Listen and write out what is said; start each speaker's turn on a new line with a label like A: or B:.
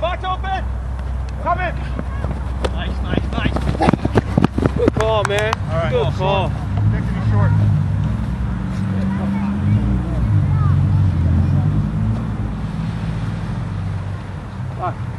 A: Back open! Come in! Nice,
B: nice, nice. Good call, man. All right, Good well, call.
A: Take it short. Back.